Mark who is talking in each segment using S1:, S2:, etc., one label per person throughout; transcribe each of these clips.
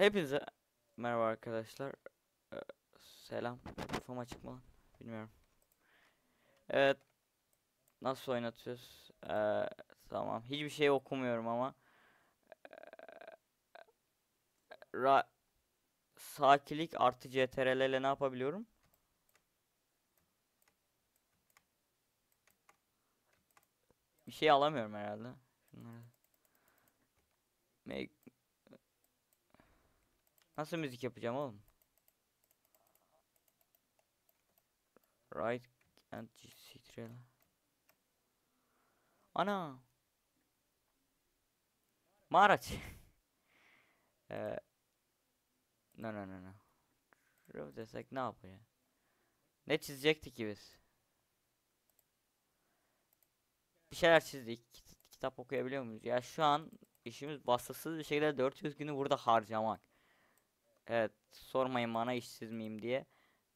S1: Hepinize merhaba arkadaşlar. Ee, selam. Kafam açık mı? Bilmiyorum. Evet. Nasıl oynatıyoruz? Ee, tamam. Hiçbir şey okumuyorum ama. Ee, Ra sakilik artı CTRL ile ne yapabiliyorum? Bir şey alamıyorum herhalde. Make Nasıl müzik yapacağım oğlum? Right and Ctrl. Ana. Mağaraç. Eee. No no no no. Şuraya desek ne yapıyor? Ne çizecektik ki biz? Bir şeyler çizdik. Kit- Kitap okuyabiliyor muyuz? Ya şu an işimiz vasıfsız bir şekilde 400 günü burada harcamak. Evet, sormayın bana işsiz miyim diye.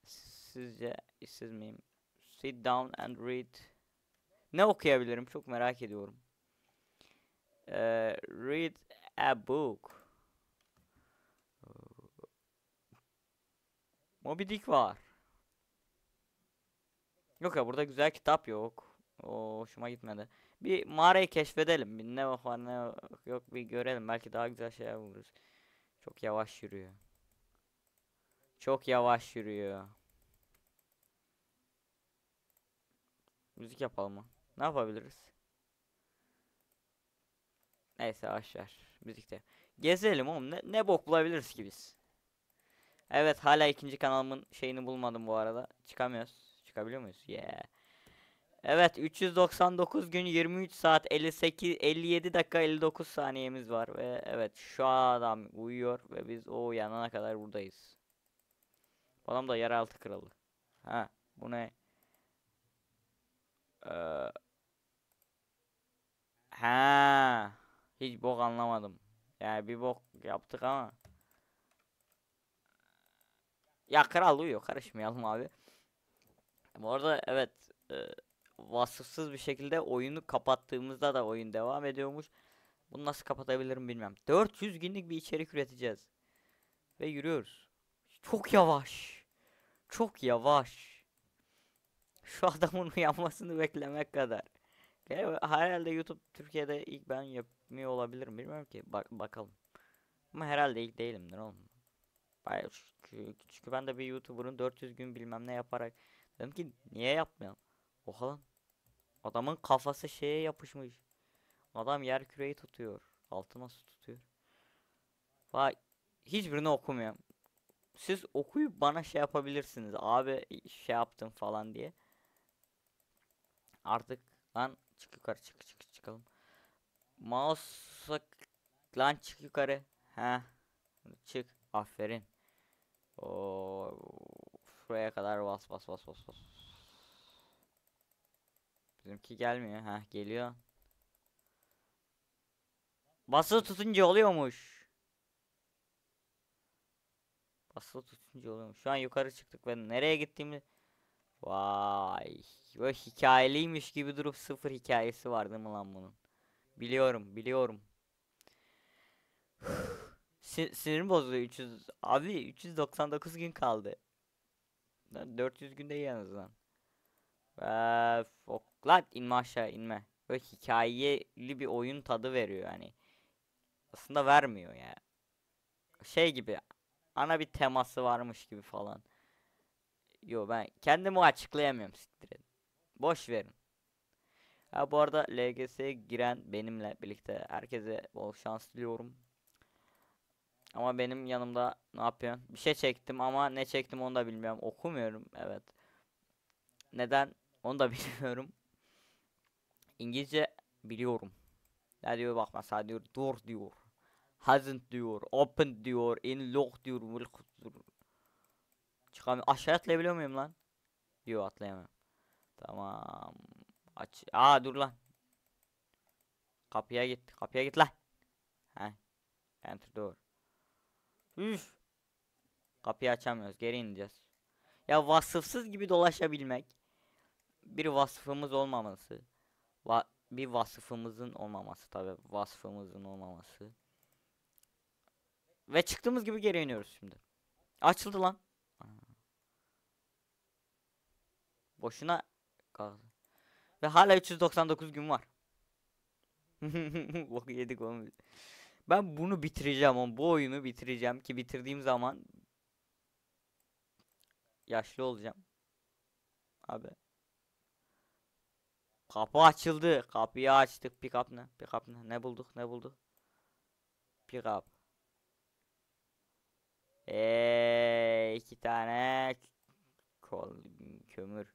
S1: Sizce işsiz miyim? Sit down and read. Ne okuyabilirim? Çok merak ediyorum. Ee, read a book. Moby Dick var. Yok ya burada güzel kitap yok. O hoşuma gitmedi. Bir mağarayı keşfedelim. Bir ne var ne yok bir görelim. Belki daha güzel şeyler buluruz. Çok yavaş yürüyor. Çok yavaş yürüyor. Müzik yapalım mı? Ne yapabiliriz? Neyse aşağı. Müzikte. Gezelim oğlum. Ne, ne bok bulabiliriz ki biz? Evet hala ikinci kanalımın şeyini bulmadım bu arada. Çıkamıyoruz. Çıkabiliyor muyuz? Yeah. Evet 399 gün 23 saat 58 57 dakika 59 saniyemiz var ve evet şu adam uyuyor ve biz o uyanana kadar buradayız. Bu adam da yeraltı kralı. Ha bu ne? Ee, ha hiç bok anlamadım. Yani bir bok yaptık ama. Ya kral uyuyor karışmayalım abi. Bu arada evet e, vasıfsız bir şekilde oyunu kapattığımızda da oyun devam ediyormuş. Bunu nasıl kapatabilirim bilmem. 400 günlük bir içerik üreteceğiz. Ve yürüyoruz. Çok yavaş. Çok yavaş. Şu adamın uyanmasını beklemek kadar. Herhalde YouTube Türkiye'de ilk ben yapmıyor olabilirim. Bilmiyorum ki. Bak bakalım. Ama herhalde ilk değilimdir oğlum. Hayır, çünkü, çünkü ben de bir YouTuber'ın 400 gün bilmem ne yaparak dedim ki niye yapmayalım? Oha lan. Adamın kafası şeye yapışmış. Adam yer küreyi tutuyor. Altı nasıl tutuyor? Vay. Hiçbirini okumuyorum. Siz okuyup bana şey yapabilirsiniz. Abi şey yaptım falan diye. Artık lan çık yukarı çık çık çıkalım. Mouse lan çık yukarı. Ha. Çık. Aferin. O şuraya kadar bas bas bas bas bas. Bizimki gelmiyor. Ha geliyor. Basılı tutunca oluyormuş. Basılı tutunca oluyormuş. Şu an yukarı çıktık ve nereye gittiğimi Vay. Böyle hikayeliymiş gibi durup sıfır hikayesi var değil mi lan bunun? Biliyorum, biliyorum. Sin sinirim bozuluyor 300. Abi 399 gün kaldı. Lan 400 günde iyi en azından. Fok lan inme aşağı inme. Böyle hikayeli bir oyun tadı veriyor yani. Aslında vermiyor ya. Şey gibi ana bir teması varmış gibi falan. Yo ben kendimi açıklayamıyorum siktir edin. Boş verin. Ha bu arada LGS'ye giren benimle birlikte herkese bol şans diliyorum. Ama benim yanımda ne yapıyorsun? Bir şey çektim ama ne çektim onu da bilmiyorum. Okumuyorum evet. Neden? Onu da bilmiyorum. İngilizce biliyorum. Ne diyor bak mesela diyor door diyor. Hasn't diyor. Open diyor. In lock diyor. will. Çıkamıyorum. Aşağı atlayabiliyor muyum lan? Yok atlayamam. Tamam. Aç. Aa dur lan. Kapıya git. Kapıya git lan. He. Enter door. Üf. Kapıyı açamıyoruz. Geri ineceğiz. Ya vasıfsız gibi dolaşabilmek. Bir vasfımız olmaması. Va bir vasfımızın olmaması tabi. Vasfımızın olmaması. Ve çıktığımız gibi geri iniyoruz şimdi. Açıldı lan. Boşuna kaldı. Ve hala 399 gün var. Bok yedik oğlum. Ben bunu bitireceğim ama bu oyunu bitireceğim ki bitirdiğim zaman yaşlı olacağım. Abi. Kapı açıldı. Kapıyı açtık. Pick up ne? Pick up ne? Ne bulduk? Ne bulduk? Pick up. Eee iki tane kol kömür.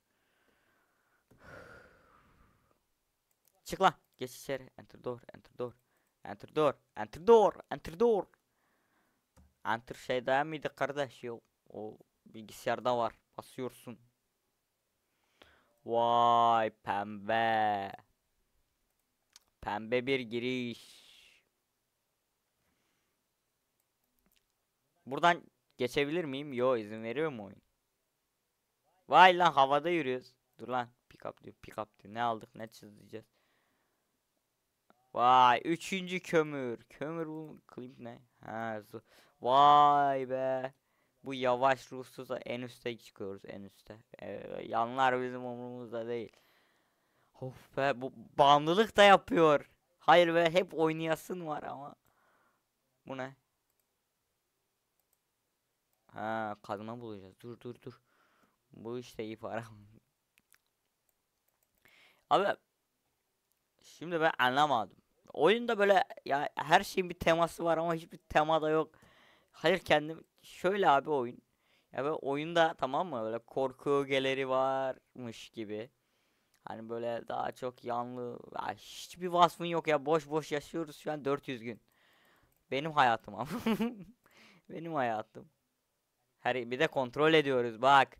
S1: Çık lan. Geç içeri. Enter door. Enter door. Enter door. Enter door. Enter door. Enter şeyde miydi kardeş? Yok. O bilgisayarda var. Basıyorsun. Vay pembe. Pembe bir giriş. Buradan geçebilir miyim? Yo izin veriyor mu oyun? Vay lan havada yürüyoruz. Dur lan pick up diyor pick up diyor. Ne aldık ne çizeceğiz. Vay üçüncü kömür. Kömür bu klimp ne? Ha, Vay be. Bu yavaş ruhsuzla en üste çıkıyoruz en üste. Ee, yanlar bizim umurumuzda değil. Of be bu bağımlılık da yapıyor. Hayır be hep oynayasın var ama. Bu ne? Ha kazma bulacağız. Dur dur dur. Bu işte iyi para. Abi şimdi ben anlamadım. Oyunda böyle ya her şeyin bir teması var ama hiçbir tema da yok. Hayır kendim şöyle abi oyun. Ya böyle oyunda tamam mı böyle korku ögeleri varmış gibi. Hani böyle daha çok yanlı ya hiçbir vasfın yok ya boş boş yaşıyoruz şu an 400 gün. Benim hayatım ama. Benim hayatım. Her bir de kontrol ediyoruz bak.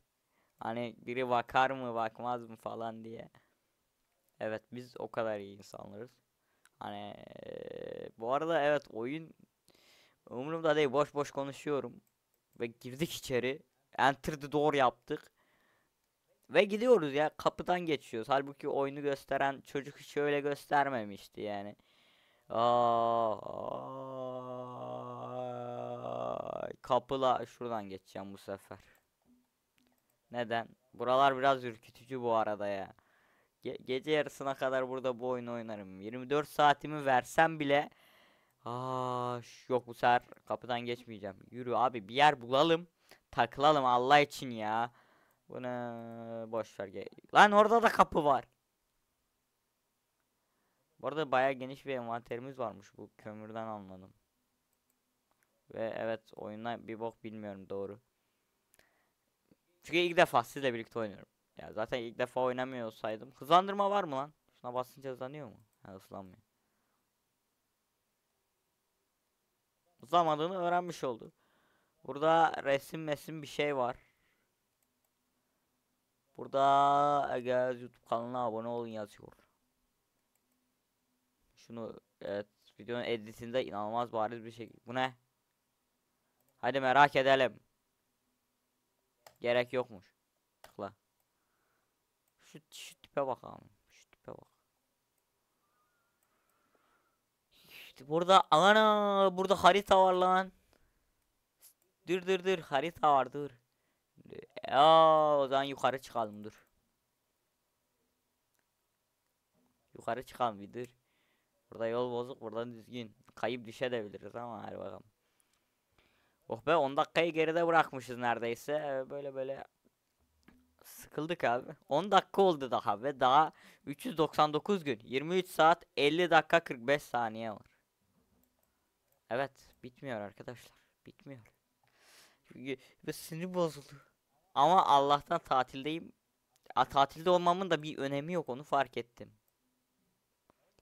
S1: Hani biri bakar mı bakmaz mı falan diye. Evet biz o kadar iyi insanlarız. Hani bu arada evet oyun umurumda değil boş boş konuşuyorum. Ve girdik içeri. Enter the door yaptık. Ve gidiyoruz ya kapıdan geçiyoruz. Halbuki oyunu gösteren çocuk hiç öyle göstermemişti yani. Aa, kapıla şuradan geçeceğim bu sefer. Neden? Buralar biraz ürkütücü bu arada ya. Ge- gece yarısına kadar burada bu oyunu oynarım. 24 saatimi versem bile Aa, yok bu sefer kapıdan geçmeyeceğim. Yürü abi bir yer bulalım. Takılalım Allah için ya. Bunu boş ver. Lan orada da kapı var. Bu arada bayağı geniş bir envanterimiz varmış bu kömürden anladım. Ve evet oyuna bir bok bilmiyorum doğru. Çünkü ilk defa sizle birlikte oynuyorum. Ya zaten ilk defa oynamıyor olsaydım. Hızlandırma var mı lan? Şuna basınca hızlanıyor mu? Ha hızlanmıyor. Hızlanmadığını öğrenmiş oldu. Burada resim mesim bir şey var. Burada Ege YouTube kanalına abone olun yazıyor. Şunu evet videonun editinde inanılmaz bariz bir şey. Bu ne? Hadi merak edelim. Gerek yokmuş. Tıkla. Şu, şu tipe bakalım. Şu tipe bak. İşte burada ana burada harita var lan. Dur dur dur harita var dur. Aa, o zaman yukarı çıkalım dur. Yukarı çıkalım bir dur. Burada yol bozuk buradan düzgün. Kayıp düşebiliriz ama hadi bakalım. Oh be 10 dakikayı geride bırakmışız neredeyse. Ee, Böyle böyle sıkıldık abi. 10 dakika oldu daha ve daha 399 gün. 23 saat 50 dakika 45 saniye var. Evet bitmiyor arkadaşlar. Bitmiyor. Çünkü sinir bozuldu. Ama Allah'tan tatildeyim. A, tatilde olmamın da bir önemi yok onu fark ettim.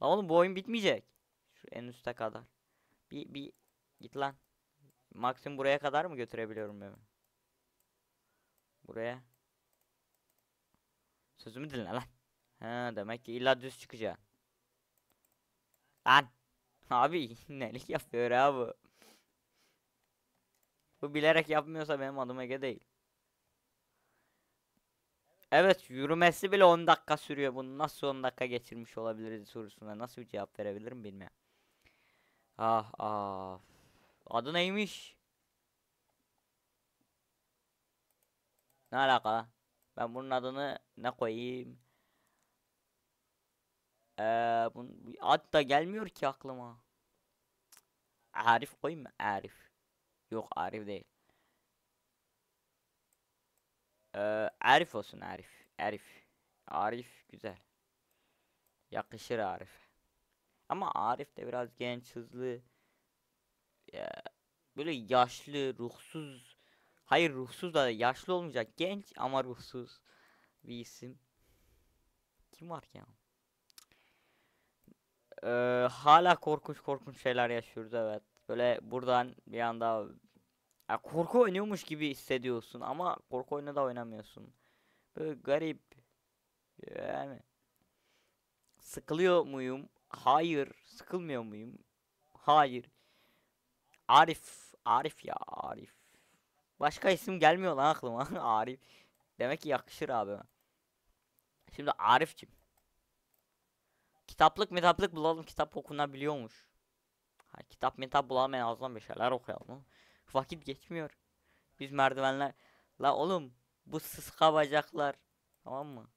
S1: Lan oğlum bu oyun bitmeyecek. Şu en üste kadar. Bir bir git lan. Maksimum buraya kadar mı götürebiliyorum beni? Buraya. Sözümü dinle lan. Ha demek ki illa düz çıkacak. Lan. Abi nelik yapıyor ha bu. Bu bilerek yapmıyorsa benim adım Ege değil. Evet yürümesi bile 10 dakika sürüyor. Bunu nasıl 10 dakika geçirmiş olabiliriz sorusuna nasıl bir cevap verebilirim bilmiyorum. Ah ah. Adı neymiş? Ne alaka? Ben bunun adını ne koyayım? Ee, ad da gelmiyor ki aklıma. Arif koyayım mı? Arif. Yok Arif değil. Ee, Arif olsun Arif. Arif. Arif güzel. Yakışır Arif. Ama Arif de biraz genç, hızlı. Ya, böyle yaşlı, ruhsuz. Hayır ruhsuz da yaşlı olmayacak. Genç ama ruhsuz bir isim. Kim var ki ya? Ee, hala korkunç korkunç şeyler yaşıyoruz evet. Böyle buradan bir anda ya korku oynuyormuş gibi hissediyorsun ama korku oyunu da oynamıyorsun. Böyle garip. Yani sıkılıyor muyum? Hayır. Sıkılmıyor muyum? Hayır. Arif. Arif ya Arif. Başka isim gelmiyor lan aklıma. Arif. Demek ki yakışır abi. Şimdi Arif'cim. Kitaplık mitaplık bulalım. Kitap okunabiliyormuş. Ha, kitap mitap bulalım en azından bir şeyler okuyalım. Vakit geçmiyor. Biz merdivenler. La oğlum bu sıska bacaklar. Tamam mı?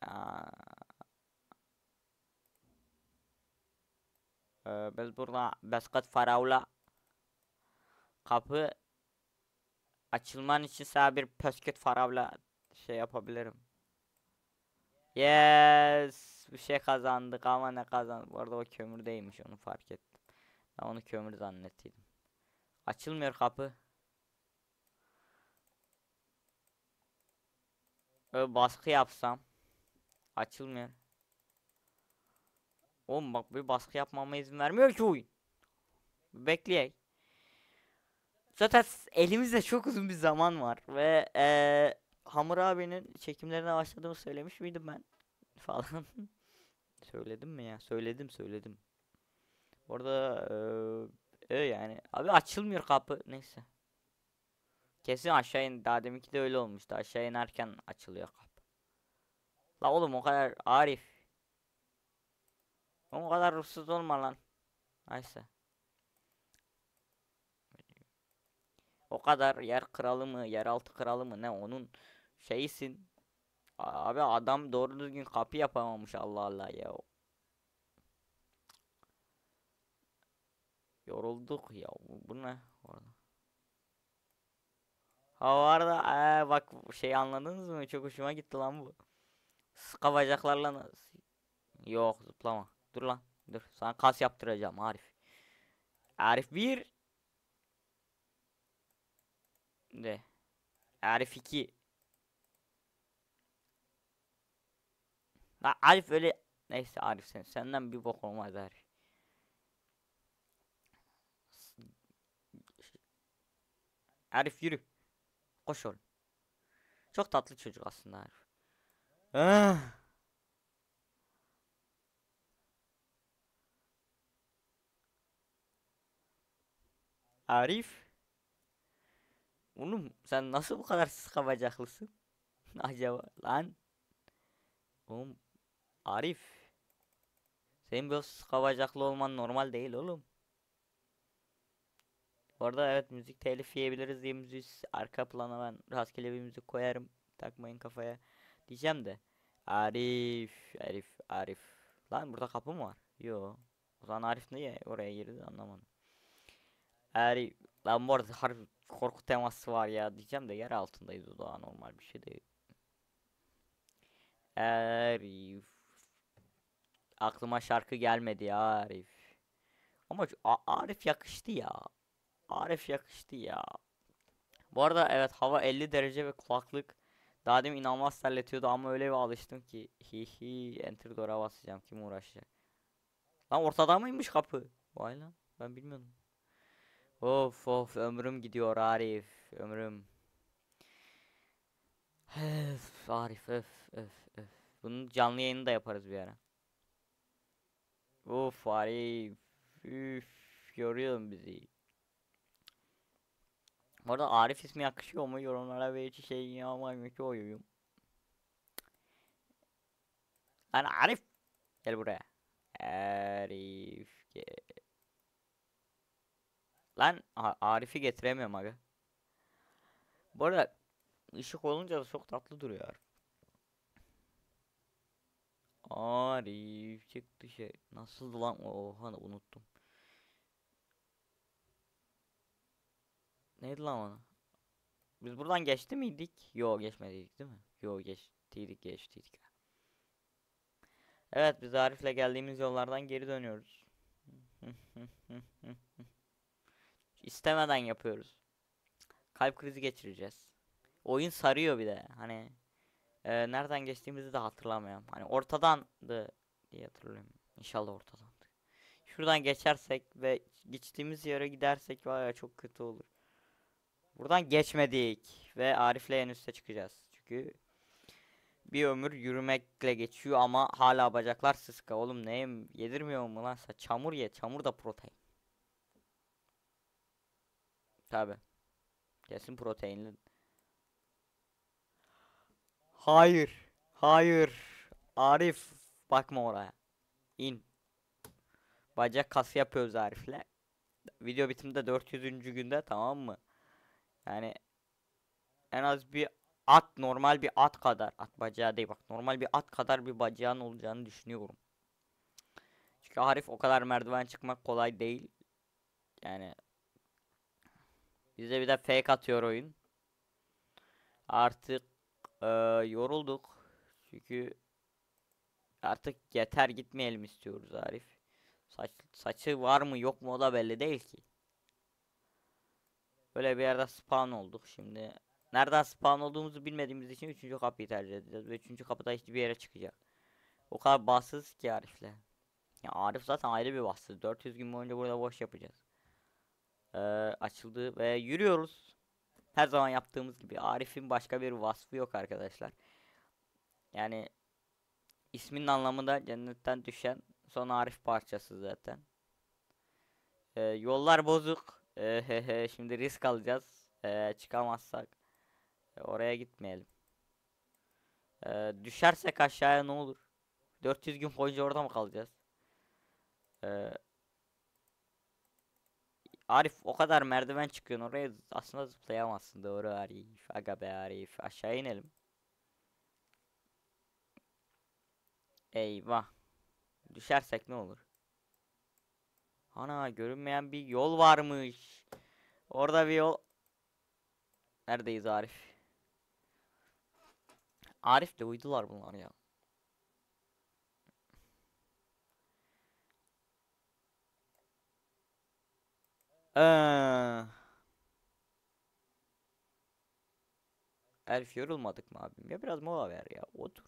S1: Aa. Ee, biz burada Beskat Faravla kapı açılman için sana bir pösket faravla şey yapabilirim. Yes, bir şey kazandık ama ne kazandık? Bu arada o kömür değilmiş onu fark ettim. Ben onu kömür zannettiydim. Açılmıyor kapı. Böyle baskı yapsam açılmıyor. Oğlum bak bir baskı yapmama izin vermiyor ki oyun. Bekleyek. Zaten elimizde çok uzun bir zaman var ve eee Hamur abinin çekimlerine başladığımı söylemiş miydim ben falan. Söyledim mi ya? Söyledim söyledim. Orada eee e yani abi açılmıyor kapı neyse. Kesin aşağı in daha deminki de öyle olmuştu. Aşağı inerken açılıyor kapı. La oğlum o kadar Arif. O kadar ruhsuz olma lan. Neyse. O kadar yer kralı mı, yeraltı kralı mı ne onun şeyisin. A- Abi adam doğru düzgün kapı yapamamış Allah Allah ya. Yorulduk ya. Bu ne? Orada. Ha var da ee, bak şey anladınız mı? Çok hoşuma gitti lan bu. Nasıl? Yok zıplama. Dur lan. Dur. Sana kas yaptıracağım Arif. Arif 1 de. Arif 2 La Arif öyle neyse Arif sen senden bir bok olmaz Arif. Arif yürü. Koş oğlum. Çok tatlı çocuk aslında Arif. Ah. Arif. Oğlum sen nasıl bu kadar sıska bacaklısın? Acaba lan. Oğlum Arif. Senin böyle sıska bacaklı olman normal değil oğlum. Orada evet müzik telif yiyebiliriz diye müzik arka plana ben rastgele bir müzik koyarım. Takmayın kafaya. Diyeceğim de. Arif, Arif, Arif. Lan burada kapı mı var? Yo. O zaman Arif niye oraya girdi anlamadım. Arif. Lan bu arada harbi korku teması var ya diyeceğim de yer altındayız o daha normal bir şey değil. Arif. Aklıma şarkı gelmedi ya Arif. Ama Arif yakıştı ya. Arif yakıştı ya. Bu arada evet hava 50 derece ve kulaklık daha demin inanılmaz terletiyordu ama öyle bir alıştım ki hi hi enter door'a basacağım kim uğraşacak. Lan ortada mıymış kapı? Vay lan ben bilmiyordum. Of of ömrüm gidiyor Arif ömrüm. Öf, Arif öf öf öf. Bunun canlı yayını da yaparız bir ara. Of Arif. Üf yoruyorsun bizi. Bu arada Arif ismi yakışıyor mu? Yorumlara bir şey yapmayı koyuyorum. Lan Arif. Gel buraya. Arif gel. A- Arif'i getiremiyorum aga. Bu arada ışık olunca da çok tatlı duruyor Arif. Çıktı şey. Nasıldı lan? Oha unuttum. Neydi lan onu? Biz buradan geçti miydik? Yo geçmediydik değil mi? Yo geçtiydik geçtiydik. Evet biz Arif'le geldiğimiz yollardan geri dönüyoruz. İstemeden yapıyoruz. Kalp krizi geçireceğiz. Oyun sarıyor bir de. Hani e, nereden geçtiğimizi de hatırlamıyorum. Hani ortadandı diye hatırlıyorum. İnşallah ortadandı. Şuradan geçersek ve geçtiğimiz yere gidersek var ya çok kötü olur. Buradan geçmedik ve Arif'le en üste çıkacağız. Çünkü bir ömür yürümekle geçiyor ama hala bacaklar sıska. Oğlum neyim yedirmiyor mu lan? Çamur ye. Çamur da protein. Tabi. Kesin proteinli. Hayır. Hayır. Arif. Bakma oraya. İn. Bacak kası yapıyoruz Arif'le. Video bitiminde 400. günde tamam mı? Yani en az bir at normal bir at kadar at bacağı değil bak normal bir at kadar bir bacağın olacağını düşünüyorum. Çünkü Arif o kadar merdiven çıkmak kolay değil. Yani bize bir de fake atıyor oyun. Artık eee, yorulduk. Çünkü artık yeter gitmeyelim istiyoruz Arif. Saç, saçı var mı yok mu o da belli değil ki. Böyle bir yerde spawn olduk şimdi. Nereden spawn olduğumuzu bilmediğimiz için 3. kapıyı tercih edeceğiz. Ve 3. kapıda hiçbir yere çıkacak. O kadar bahtsız ki Arif'le. Ya Arif zaten ayrı bir bahtsız. 400 gün boyunca burada boş yapacağız. Ee, açıldı ve yürüyoruz. Her zaman yaptığımız gibi. Arif'in başka bir vasfı yok arkadaşlar. Yani isminin anlamı da cennetten düşen son Arif parçası zaten. Ee, yollar bozuk. Ee, he he, şimdi risk alacağız. Ee, çıkamazsak e, oraya gitmeyelim. Ee, düşersek aşağıya ne olur? 400 gün boyunca orada mı kalacağız? Ee, Arif o kadar merdiven çıkıyorsun oraya aslında zıplayamazsın doğru Arif. Aga be Arif aşağı inelim. Eyvah. Düşersek ne olur? Ana görünmeyen bir yol varmış. Orada bir yol. Neredeyiz Arif? Arif de uydular bunlar ya. Ee. Elif yorulmadık mı abim? Ya biraz mola ver ya. Otur.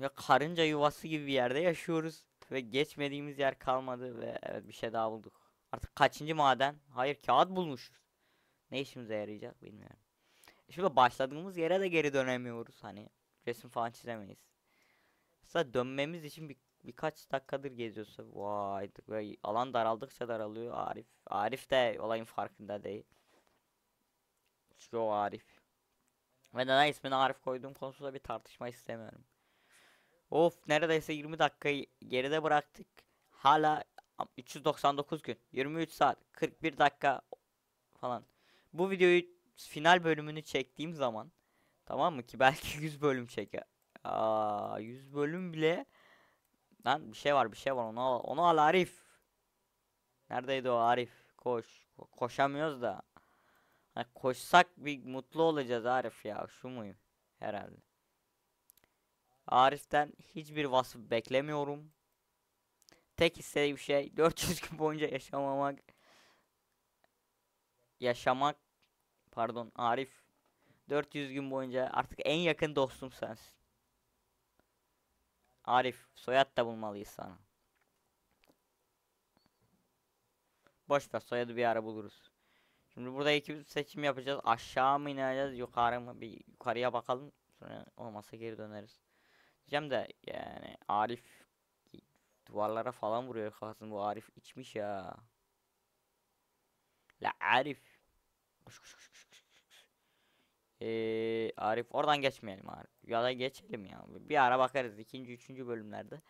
S1: Ya karınca yuvası gibi bir yerde yaşıyoruz ve geçmediğimiz yer kalmadı ve evet bir şey daha bulduk. Artık kaçıncı maden? Hayır kağıt bulmuşuz. Ne işimize yarayacak bilmiyorum. Şimdi başladığımız yere de geri dönemiyoruz hani. Resim falan çizemeyiz. Mesela dönmemiz için bir, birkaç dakikadır geziyorsa vay alan daraldıkça daralıyor Arif. Arif de olayın farkında değil. O Arif. Ve neden ismini Arif koyduğum konusunda bir tartışma istemiyorum. Of neredeyse 20 dakikayı geride bıraktık. Hala 399 gün, 23 saat, 41 dakika falan. Bu videoyu final bölümünü çektiğim zaman tamam mı ki belki 100 bölüm çeker. Aa 100 bölüm bile lan bir şey var bir şey var onu al, onu al Arif. Neredeydi o Arif? Koş. Ko- koşamıyoruz da. Ha, koşsak bir mutlu olacağız Arif ya. Şu muyum? Herhalde. Arif'ten hiçbir vasıf beklemiyorum. Tek istediğim şey 400 gün boyunca yaşamamak. Yaşamak. Pardon Arif. 400 gün boyunca artık en yakın dostum sensin. Arif soyad da bulmalıyız sana. Boş ver soyadı bir ara buluruz. Şimdi burada iki seçim yapacağız. Aşağı mı ineceğiz yukarı mı? Bir yukarıya bakalım. Sonra olmazsa geri döneriz. Diyeceğim de yani Arif duvarlara falan vuruyor kafasını bu Arif içmiş ya. La Arif. Ee, Arif oradan geçmeyelim Arif. Ya da geçelim ya. Bir ara bakarız ikinci üçüncü bölümlerde.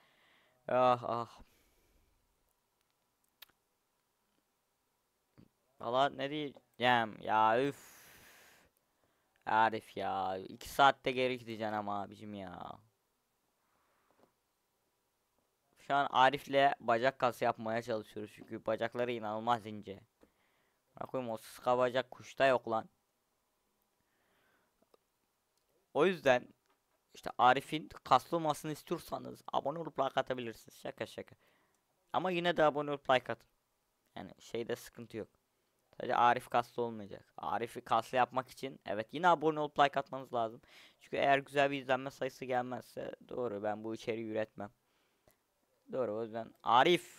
S1: Ah ah. Valla ne diyeceğim ya üf. Arif ya. iki saatte geri gideceksin ama abicim ya. Şu an Arif'le bacak kası yapmaya çalışıyoruz çünkü bacakları inanılmaz ince. Bakayım o sıska bacak kuşta yok lan. O yüzden işte Arif'in kaslı olmasını istiyorsanız abone olup like atabilirsiniz. Şaka şaka. Ama yine de abone olup like atın. Yani şeyde sıkıntı yok. Sadece Arif kaslı olmayacak. Arif'i kaslı yapmak için evet yine abone olup like atmanız lazım. Çünkü eğer güzel bir izlenme sayısı gelmezse doğru ben bu içeriği üretmem. Doğru o yüzden Arif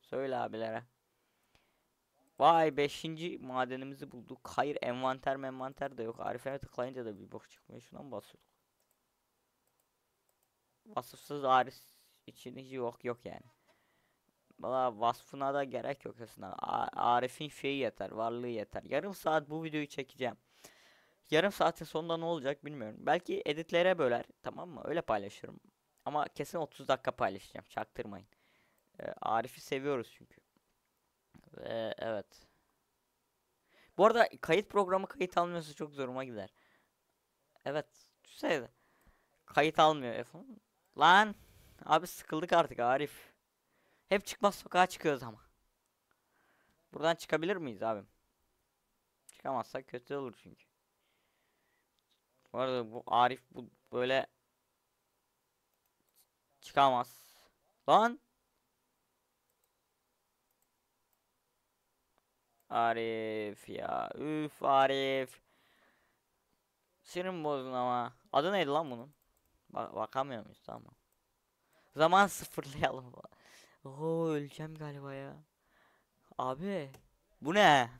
S1: söyle abilere. Vay 5. madenimizi bulduk. Hayır envanter envanter de yok. Arif'e tıklayınca da bir bok çıkmıyor. Şuna mı basıyorduk? Vasıfsız Arif için hiç yok yok yani. Valla vasfına da gerek yok aslında. Arif'in şeyi yeter, varlığı yeter. Yarım saat bu videoyu çekeceğim. Yarım saatin sonunda ne olacak bilmiyorum. Belki editlere böler, tamam mı? Öyle paylaşırım. Ama kesin 30 dakika paylaşacağım. Çaktırmayın. Ee, Arif'i seviyoruz çünkü. Ve evet. Bu arada kayıt programı kayıt almıyorsa çok zoruma gider. Evet. Düşünsene. Kayıt almıyor iPhone. Lan. Abi sıkıldık artık Arif. Hep çıkmaz sokağa çıkıyoruz ama. Buradan çıkabilir miyiz abim? Çıkamazsak kötü olur çünkü. Bu arada bu Arif bu böyle çıkamaz. Lan. Arif ya. Üf Arif. Sinirim bozdun ama. Adı neydi lan bunun? Bak bakamıyor muyuz tamam. Zaman sıfırlayalım. Oo öleceğim galiba ya. Abi bu ne?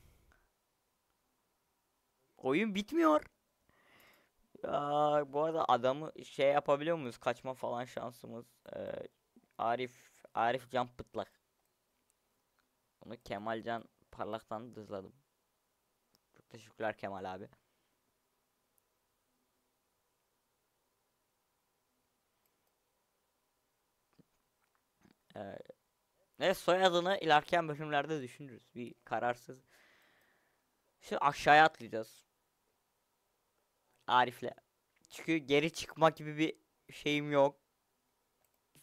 S1: Oyun bitmiyor. Ya bu arada adamı şey yapabiliyor muyuz? Kaçma falan şansımız. Ee, Arif Arif Can Pıtlak. Onu Kemalcan Parlak'tan dızladım. Çok teşekkürler Kemal abi. Ee, soyadını ilerleyen bölümlerde düşünürüz. Bir kararsız. Şimdi aşağıya atlayacağız. Arif'le. Çünkü geri çıkma gibi bir şeyim yok.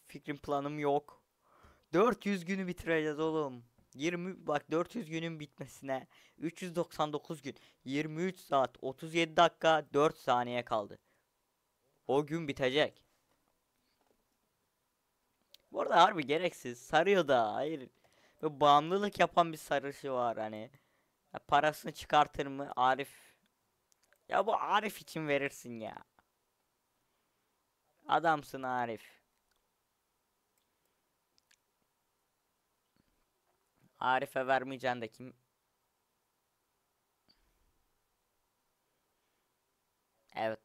S1: Fikrim planım yok. 400 günü bitireceğiz oğlum. 20 bak 400 günün bitmesine 399 gün 23 saat 37 dakika 4 saniye kaldı. O gün bitecek. Bu arada harbi gereksiz. Sarıyor da. Hayır. Böyle bağımlılık yapan bir sarışı var hani. Ya parasını çıkartır mı Arif? Ya bu Arif için verirsin ya. Adamsın Arif. Arif'e vermeyeceğin de kim? Evet.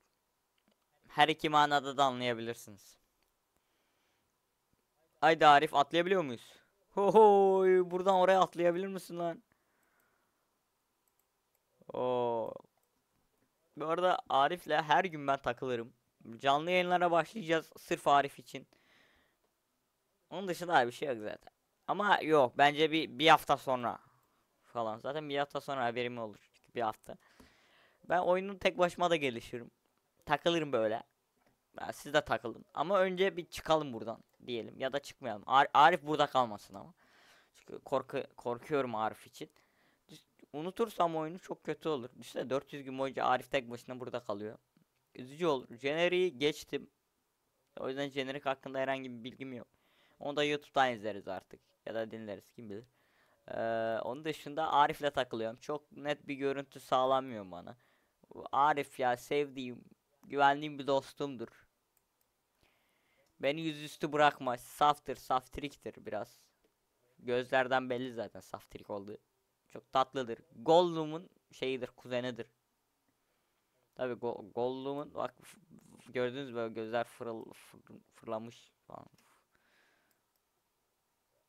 S1: Her iki manada da anlayabilirsiniz. Haydi Arif atlayabiliyor muyuz? Hohoy buradan oraya atlayabilir misin lan? Oo. Bu arada Arif'le her gün ben takılırım. Canlı yayınlara başlayacağız sırf Arif için. Onun dışında bir şey yok zaten. Ama yok bence bir bir hafta sonra falan. Zaten bir hafta sonra haberim olur. Çünkü bir hafta. Ben oyunu tek başıma da gelişirim. Takılırım böyle. Ben siz de takılın. Ama önce bir çıkalım buradan diyelim ya da çıkmayalım. Ar- Arif burada kalmasın ama. Çünkü korku korkuyorum Arif için. Unutursam oyunu çok kötü olur. Düşünsene 400 gün boyunca Arif tek başına burada kalıyor. Üzücü olur. Jeneriği geçtim. O yüzden jenerik hakkında herhangi bir bilgim yok. Onu da YouTube'dan izleriz artık. Ya da dinleriz kim bilir. Ee, onun dışında Arif'le takılıyorum. Çok net bir görüntü sağlanmıyor bana. Arif ya sevdiğim, güvendiğim bir dostumdur. Beni yüzüstü bırakmaz. Saftır, saftiriktir biraz. Gözlerden belli zaten saftirik olduğu. Çok tatlıdır. Gollum'un şeyidir, kuzenidir. Tabi Go Gollum'un bak gördünüz böyle gözler fırıl, fır- fırlamış falan.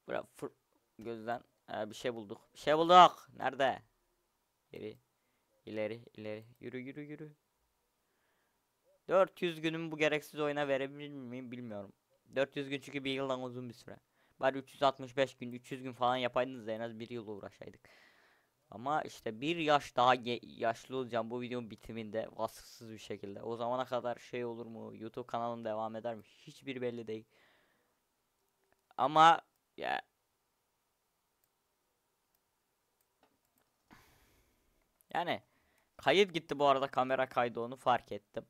S1: Böyle fır gözden Ee, bir şey bulduk. Bir şey bulduk. Nerede? Geri. İleri, ileri. Yürü, yürü, yürü. 400 günümü bu gereksiz oyuna verebilir miyim bilmiyorum. 400 gün çünkü bir yıldan uzun bir süre. Bari 365 gün, 300 gün falan yapaydınız en az bir yıl uğraşaydık. Ama işte bir yaş daha yaşlı olacağım bu videonun bitiminde vasıfsız bir şekilde. O zamana kadar şey olur mu? YouTube kanalım devam eder mi? Hiçbir belli değil. Ama ya yani kayıt gitti bu arada kamera kaydı onu fark ettim.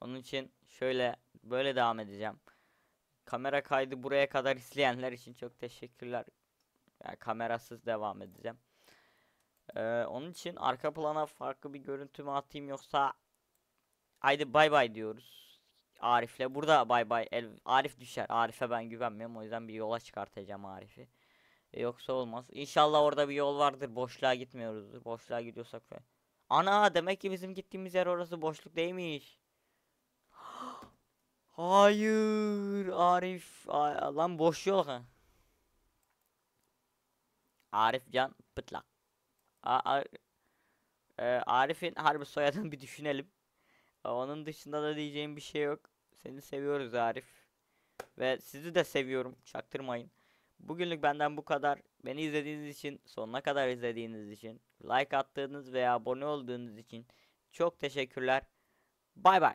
S1: Onun için şöyle böyle devam edeceğim. Kamera kaydı buraya kadar izleyenler için çok teşekkürler. Yani kamerasız devam edeceğim. Ee, onun için arka plana farklı bir görüntü mü atayım yoksa haydi bay bay diyoruz. Arif'le burada bay bay. El, Arif düşer. Arif'e ben güvenmiyorum. O yüzden bir yola çıkartacağım Arif'i. E, yoksa olmaz. İnşallah orada bir yol vardır. Boşluğa gitmiyoruzdur. Boşluğa gidiyorsak ve Ana demek ki bizim gittiğimiz yer orası boşluk değilmiş. Hayır Arif Aa, lan boş yol ha. Arif Can Pıtlak. Ee, Arif'in harbi soyadını bir düşünelim. Onun dışında da diyeceğim bir şey yok. Seni seviyoruz Arif. Ve sizi de seviyorum. Çaktırmayın. Bugünlük benden bu kadar. Beni izlediğiniz için, sonuna kadar izlediğiniz için, like attığınız veya abone olduğunuz için çok teşekkürler. Bay bay.